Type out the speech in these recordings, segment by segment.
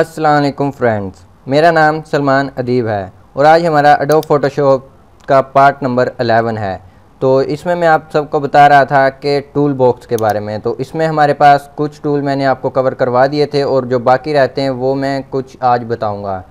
असलकुम फ्रेंड्स मेरा नाम सलमान अदीब है और आज हमारा अडो फ़ोटोशॉप का पार्ट नंबर 11 है। तो इसमें मैं आप सबको बता रहा था कि टूल बॉक्स के बारे में। तो इसमें हमारे पास कुछ टूल मैंने आपको कवर करवा दिए थे और जो बाकी रहते हैं, वो मैं कुछ आज बताऊँगा।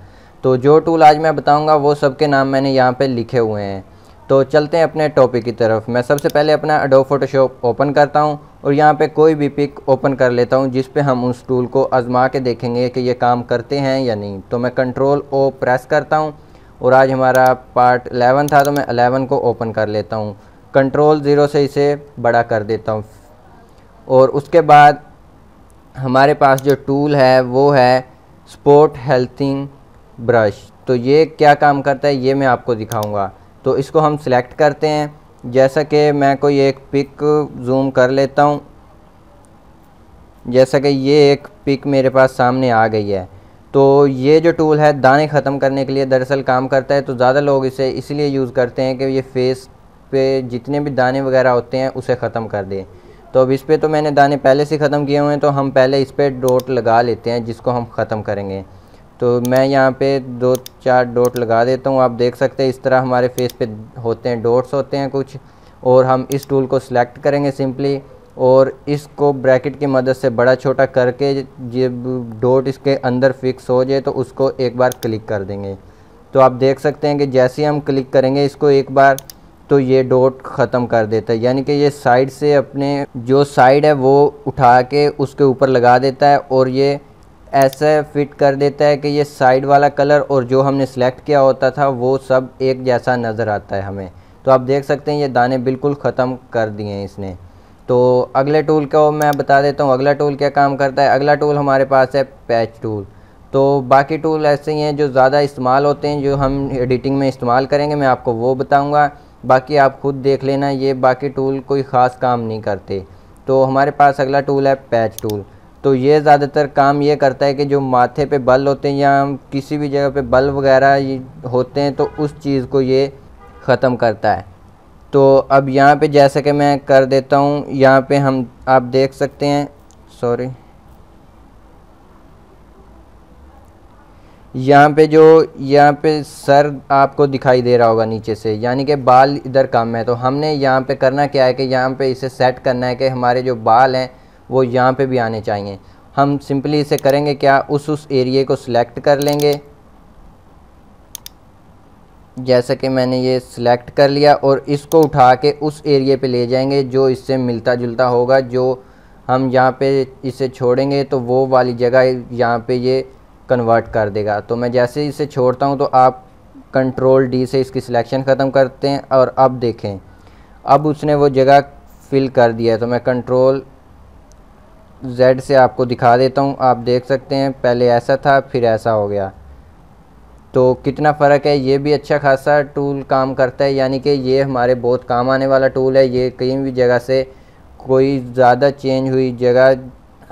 तो जो टूल आज मैं बताऊँगा, वो सबके नाम मैंने यहाँ पर लिखे हुए हैं। तो चलते हैं अपने टॉपिक की तरफ़। मैं सबसे पहले अपना अडो फ़ोटोशॉप ओपन करता हूँ और यहाँ पे कोई भी पिक ओपन कर लेता हूँ, जिस पे हम उस टूल को आजमा के देखेंगे कि ये काम करते हैं या नहीं। तो मैं कंट्रोल ओ प्रेस करता हूँ और आज हमारा पार्ट 11 था तो मैं 11 को ओपन कर लेता हूँ। कंट्रोल ज़ीरो से इसे बड़ा कर देता हूँ। और उसके बाद हमारे पास जो टूल है, वो है स्पोर्ट हेल्थिंग ब्रश तो ये क्या काम करता है, ये मैं आपको दिखाऊँगा। तो इसको हम सिलेक्ट करते हैं। जैसा कि मैं कोई एक पिक जूम कर लेता हूँ। जैसा कि ये एक पिक मेरे पास सामने आ गई है। तो ये जो टूल है, दाने ख़त्म करने के लिए दरअसल काम करता है। तो ज़्यादा लोग इसे इसलिए यूज़ करते हैं कि ये फेस पे जितने भी दाने वगैरह होते हैं, उसे ख़त्म कर दें। तो अब इस पर तो मैंने दाने पहले से ख़त्म किए हुए हैं तो हम पहले इस पर डोट लगा लेते हैं, जिसको हम ख़त्म करेंगे। तो मैं यहाँ पे दो चार डॉट लगा देता हूँ। आप देख सकते हैं इस तरह हमारे फेस पे होते हैं, डॉट्स होते हैं कुछ, और हम इस टूल को सिलेक्ट करेंगे सिंपली और इसको ब्रैकेट की मदद से बड़ा छोटा करके जब डॉट इसके अंदर फिक्स हो जाए तो उसको एक बार क्लिक कर देंगे। तो आप देख सकते हैं कि जैसे हम क्लिक करेंगे इसको एक बार तो ये डॉट ख़त्म कर देता है। यानी कि ये साइड से अपने जो साइड है वो उठा के उसके ऊपर लगा देता है, और ये ऐसा फिट कर देता है कि ये साइड वाला कलर और जो हमने सेलेक्ट किया होता था, वो सब एक जैसा नज़र आता है हमें। तो आप देख सकते हैं, ये दाने बिल्कुल ख़त्म कर दिए हैं इसने। तो अगले टूल को मैं बता देता हूँ, अगला टूल क्या काम करता है? अगला टूल हमारे पास है पैच टूल तो बाकी टूल ऐसे ही हैं जो ज़्यादा इस्तेमाल होते हैं, जो हम एडिटिंग में इस्तेमाल करेंगे, मैं आपको वो बताऊँगा। बाकी आप खुद देख लेना, ये बाकी टूल कोई ख़ास काम नहीं करते। तो हमारे पास अगला टूल है पैच टूल तो ये ज़्यादातर काम ये करता है कि जो माथे पे बल होते हैं या किसी भी जगह पे बल वगैरह होते हैं तो उस चीज़ को ये ख़त्म करता है। तो अब यहाँ पे जैसे कि मैं कर देता हूँ, यहाँ पे हम, आप देख सकते हैं सॉरी यहाँ पे जो, यहाँ पे सर आपको दिखाई दे रहा होगा नीचे से, यानी कि बाल इधर कम है। तो हमने यहाँ पे करना क्या है कि यहाँ पे इसे सेट करना है कि हमारे जो बाल हैं वो यहाँ पे भी आने चाहिए। हम सिंपली इसे करेंगे क्या? उस उस एरिए को सिलेक्ट कर लेंगे। जैसा कि मैंने ये सिलेक्ट कर लिया और इसको उठा के उस एरिए पे ले जाएँगे जो इससे मिलता जुलता होगा, जो हम यहाँ पे इसे छोड़ेंगे तो वो वाली जगह यहाँ पे ये कन्वर्ट कर देगा। तो मैं जैसे इसे छोड़ता हूँ तो आप कंट्रोल डी से इसकी सिलेक्शन ख़त्म करते हैं और अब देखें। अब उसने वो जगह फिल कर दिया है तो मैं कंट्रोल जेड से आपको दिखा देता हूँ। आप देख सकते हैं, पहले ऐसा था, फिर ऐसा हो गया। तो कितना फ़र्क है? ये भी अच्छा खासा टूल काम करता है, यानी कि ये हमारे बहुत काम आने वाला टूल है। ये कहीं भी जगह से कोई ज़्यादा चेंज हुई जगह,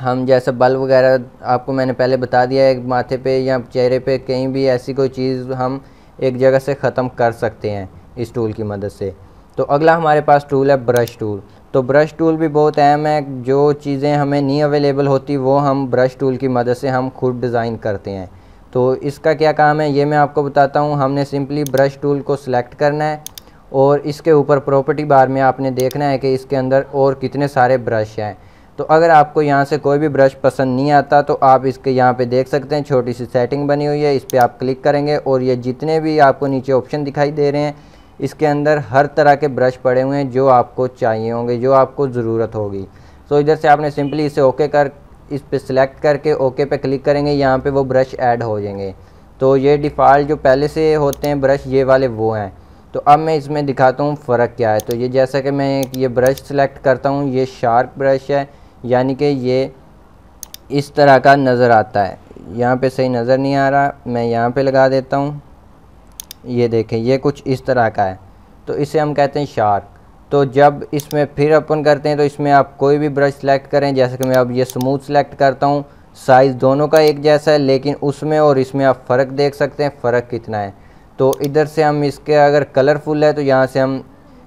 हम जैसे बल्ब वगैरह, आपको मैंने पहले बता दिया है, माथे पे या चेहरे पे, कहीं भी ऐसी कोई चीज़ हम एक जगह से ख़त्म कर सकते हैं इस टूल की मदद से। तो अगला हमारे पास टूल है ब्रश टूल तो ब्रश टूल भी बहुत अहम है। जो चीज़ें हमें नहीं अवेलेबल होती, वो हम ब्रश टूल की मदद से हम खुद डिज़ाइन करते हैं। तो इसका क्या काम है? ये मैं आपको बताता हूँ। हमने सिंपली ब्रश टूल को सिलेक्ट करना है और इसके ऊपर प्रॉपर्टी बार में आपने देखना है कि इसके अंदर और कितने सारे ब्रश हैं। तो अगर आपको यहाँ से कोई भी ब्रश पसंद नहीं आता तो आप इसके यहाँ पे देख सकते हैं। छोटी सी सेटिंग बनी हुई है। इस पर आप क्लिक करेंगे और ये जितने भी आपको नीचे ऑप्शन दिखाई दे रहे हैं इसके अंदर हर तरह के ब्रश पड़े हुए हैं जो आपको चाहिए होंगे जो आपको ज़रूरत होगी। सो so, इधर से आपने सिंपली इसे ओके कर इस पर सिलेक्ट करके ओके पे क्लिक करेंगे यहाँ पे वो ब्रश ऐड हो जाएँगे। तो ये डिफ़ॉल्ट जो पहले से होते हैं ब्रश ये वाले वो हैं। तो अब मैं इसमें दिखाता हूँ फ़र्क क्या है। तो ये जैसा कि मैं ये ब्रश सेलेक्ट करता हूँ ये शार्प ब्रश है यानी कि ये इस तरह का नज़र आता है। यहाँ पे सही नज़र नहीं आ रहा मैं यहाँ पे लगा देता हूँ। ये देखें, ये कुछ इस तरह का है। तो इसे हम कहते हैं शार्क। तो जब इसमें फिर अपन करते हैं तो इसमें आप कोई भी ब्रश सेलेक्ट करें, जैसे कि मैं अब ये स्मूथ सेलेक्ट करता हूँ, साइज़ दोनों का एक जैसा है, लेकिन उसमें और इसमें आप फ़र्क देख सकते हैं, फ़र्क कितना है। तो इधर से हम इसके अगर कलरफुल है तो यहाँ से हम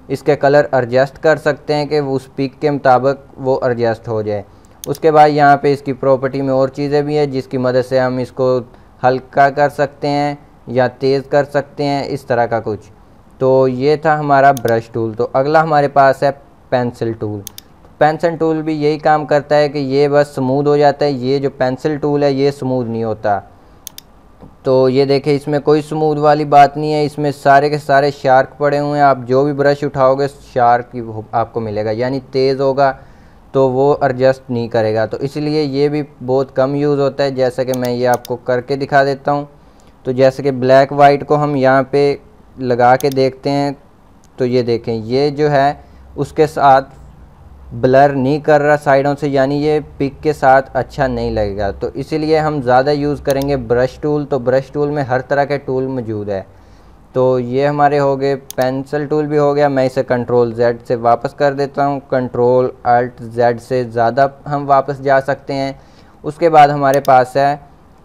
इसके कलर एडजस्ट कर सकते हैं कि उस पिक के मुताबिक वो एडजस्ट हो जाए। उसके बाद यहाँ पे इसकी प्रॉपर्टी में और चीज़ें भी है, जिसकी मदद से हम इसको हल्का कर सकते हैं। या तेज़ कर सकते हैं, इस तरह का कुछ। तो ये था हमारा ब्रश टूल। तो अगला हमारे पास है पेंसिल टूल। पेंसिल टूल भी यही काम करता है कि ये बस स्मूद हो जाता है। ये जो पेंसिल टूल है, ये स्मूद नहीं होता। तो ये देखें इसमें कोई स्मूद वाली बात नहीं है। इसमें सारे के सारे शार्क पड़े हुए हैं। आप जो भी ब्रश उठाओगे, शार्क आपको मिलेगा। यानी तेज़ होगा तो वो एडजस्ट नहीं करेगा। तो इसलिए ये भी बहुत कम यूज़ होता है। जैसा कि मैं ये आपको करके दिखा देता हूँ। तो जैसे कि ब्लैक वाइट को हम यहाँ पे लगा के देखते हैं तो ये देखें, ये जो है, उसके साथ ब्लर नहीं कर रहा साइडों से, यानी ये पिक के साथ अच्छा नहीं लगेगा। तो इसीलिए हम ज़्यादा यूज़ करेंगे ब्रश टूल तो ब्रश टूल में हर तरह के टूल मौजूद है। तो ये हमारे हो गए पेंसिल टूल भी हो गया, मैं इसे कंट्रोल जेड से वापस कर देता हूँ कंट्रोल अल्ट जेड से ज़्यादा हम वापस जा सकते हैं। उसके बाद हमारे पास है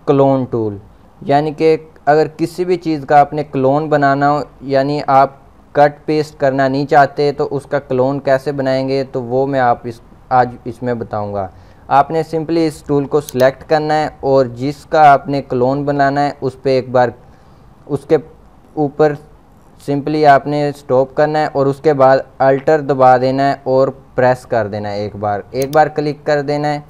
क्लोन टूल यानी कि अगर किसी भी चीज़ का आपने क्लोन बनाना हो, यानी आप कट पेस्ट करना नहीं चाहते तो उसका क्लोन कैसे बनाएँगे तो वो मैं आप इस, आज इसमें बताऊँगा। आपने सिंपली इस टूल को सिलेक्ट करना है और जिसका आपने क्लोन बनाना है, उस पर एक बार, उसके ऊपर सिंपली आपने स्टॉप करना है और उसके बाद अल्टर दबा देना है और प्रेस कर देना है एक बार। एक बार क्लिक कर देना है।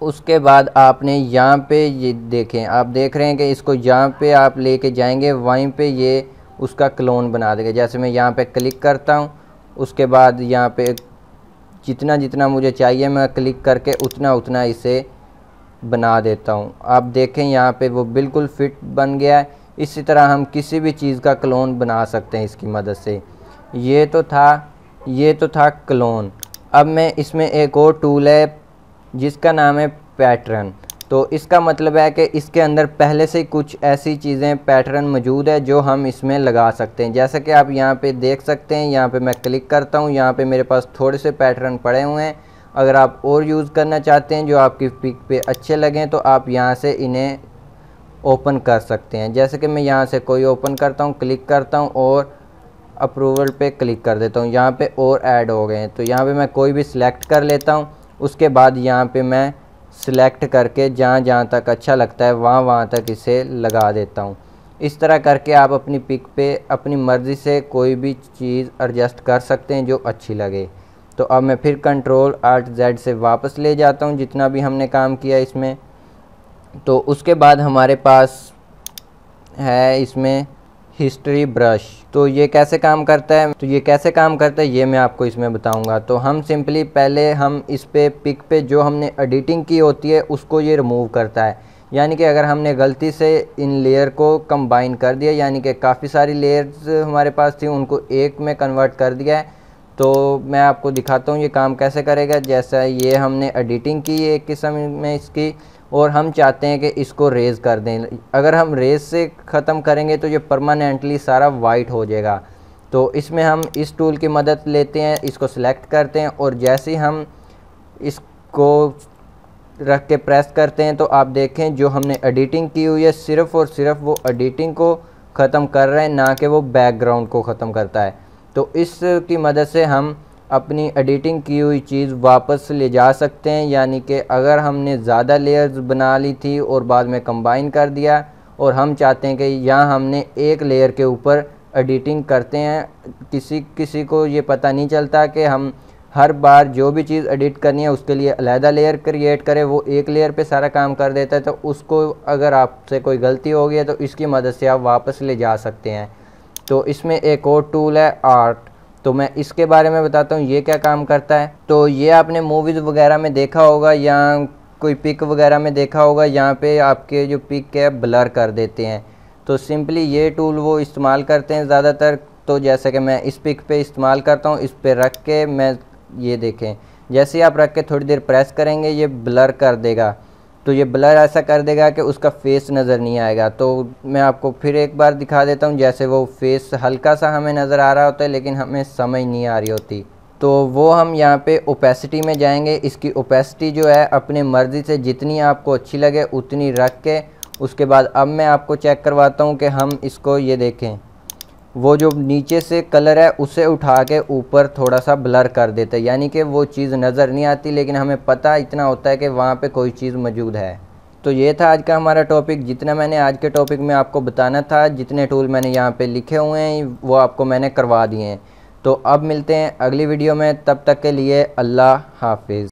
उसके बाद आपने यहाँ पे ये देखें, आप देख रहे हैं कि इसको यहाँ पे आप लेके जाएँगे, वहीं पे ये उसका क्लोन बना देगा। जैसे मैं यहाँ पे क्लिक करता हूँ, उसके बाद यहाँ पे जितना जितना मुझे चाहिए मैं क्लिक करके उतना उतना इसे बना देता हूँ। आप देखें यहाँ पे वो बिल्कुल फिट बन गया है। इसी तरह हम किसी भी चीज़ का क्लोन बना सकते हैं इसकी मदद से। ये तो था, ये तो था क्लोन। अब मैं इसमें एक और टूल है जिसका नाम है पैटर्न। तो इसका मतलब है कि इसके अंदर पहले से कुछ ऐसी चीज़ें, पैटर्न मौजूद है जो हम इसमें लगा सकते हैं। जैसे कि आप यहाँ पे देख सकते हैं, यहाँ पे मैं क्लिक करता हूँ, यहाँ पे मेरे पास थोड़े से पैटर्न पड़े हुए हैं। अगर आप और यूज़ करना चाहते हैं, जो आपकी पिक पे अच्छे लगें तो आप यहाँ से इन्हें ओपन कर सकते हैं। जैसे कि मैं यहाँ से कोई ओपन करता हूँ, क्लिक करता हूँ और अप्रूवल पे क्लिक कर देता हूँ। यहाँ पे और ऐड हो गए हैं। तो यहाँ पे मैं कोई भी सिलेक्ट कर लेता हूँ। उसके बाद यहाँ पे मैं सिलेक्ट करके जहाँ जहाँ तक अच्छा लगता है, वहाँ वहाँ तक इसे लगा देता हूँ। इस तरह करके आप अपनी पिक पे अपनी मर्ज़ी से कोई भी चीज़ एडजस्ट कर सकते हैं जो अच्छी लगे। तो अब मैं फिर कंट्रोल आर्ट जेड से वापस ले जाता हूँ, जितना भी हमने काम किया इसमें। तो उसके बाद हमारे पास है इसमें हिस्ट्री ब्रश तो ये कैसे काम करता है? तो ये कैसे काम करता है, ये मैं आपको इसमें बताऊँगा। तो हम सिंपली पहले हम इस पे पिक पे जो हमने एडिटिंग की होती है, उसको ये रिमूव करता है। यानी कि अगर हमने गलती से इन लेयर को कंबाइन कर दिया, यानी कि काफ़ी सारी लेयर्स हमारे पास थी, उनको एक में कन्वर्ट कर दिया है तो मैं आपको दिखाता हूँ ये काम कैसे करेगा। जैसा ये हमने एडिटिंग की एक किस्म में इसकी और हम चाहते हैं कि इसको रेज़ कर दें। अगर हम रेज़ से ख़त्म करेंगे तो ये परमानेंटली सारा वाइट हो जाएगा। तो इसमें हम इस टूल की मदद लेते हैं, इसको सिलेक्ट करते हैं और जैसे हम इसको रख के प्रेस करते हैं तो आप देखें जो हमने एडिटिंग की हुई है, सिर्फ़ और सिर्फ़ वो एडिटिंग को ख़त्म कर रहे हैं, ना कि वो बैकग्राउंड को ख़त्म करता है। तो इसकी मदद से हम अपनी एडिटिंग की हुई चीज़ वापस ले जा सकते हैं, यानी कि अगर हमने ज़्यादा लेयर्स बना ली थी और बाद में कंबाइन कर दिया और हम चाहते हैं कि यहाँ हमने एक लेयर के ऊपर एडिटिंग करते हैं, किसी किसी को ये पता नहीं चलता कि हम हर बार जो भी चीज़ एडिट करनी है उसके लिए अलहदा लेयर क्रिएट करें, वो एक लेयर पे सारा काम कर देता है तो उसको अगर आपसे कोई गलती हो गई है तो इसकी मदद से आप वापस ले जा सकते हैं। तो इसमें एक और टूल है आर्ट तो मैं इसके बारे में बताता हूँ, ये क्या काम करता है। तो ये आपने मूवीज़ वगैरह में देखा होगा या कोई पिक वगैरह में देखा होगा, यहाँ पे आपके जो पिक है ब्लर कर देते हैं। तो सिंपली ये टूल वो इस्तेमाल करते हैं ज़्यादातर। तो जैसे कि मैं इस पिक पे इस्तेमाल करता हूँ, इस पर रख के मैं ये देखें। जैसे आप रख के थोड़ी देर प्रेस करेंगे, ये ब्लर कर देगा। तो ये ब्लर ऐसा कर देगा कि उसका फेस नज़र नहीं आएगा। तो मैं आपको फिर एक बार दिखा देता हूँ, जैसे वो फेस हल्का सा हमें नज़र आ रहा होता है, लेकिन हमें समझ नहीं आ रही होती। तो वो हम यहाँ पे ओपेसिटी में जाएँगे। इसकी ओपेसिटी जो है, अपनी मर्ज़ी से जितनी आपको अच्छी लगे, उतनी रख के, उसके बाद अब मैं आपको चेक करवाता हूँ कि हम इसको ये देखें। वो जो नीचे से कलर है, उसे उठा के ऊपर थोड़ा सा ब्लर कर देते हैं। यानी कि वो चीज़ नज़र नहीं आती, लेकिन हमें पता इतना होता है कि वहाँ पे कोई चीज़ मौजूद है। तो ये था आज का हमारा टॉपिक जितना मैंने आज के टॉपिक में आपको बताना था, जितने टूल मैंने यहाँ पे लिखे हुए हैं, वो आपको मैंने करवा दिए हैं। तो अब मिलते हैं अगली वीडियो में। तब तक के लिए अल्लाह हाफिज़।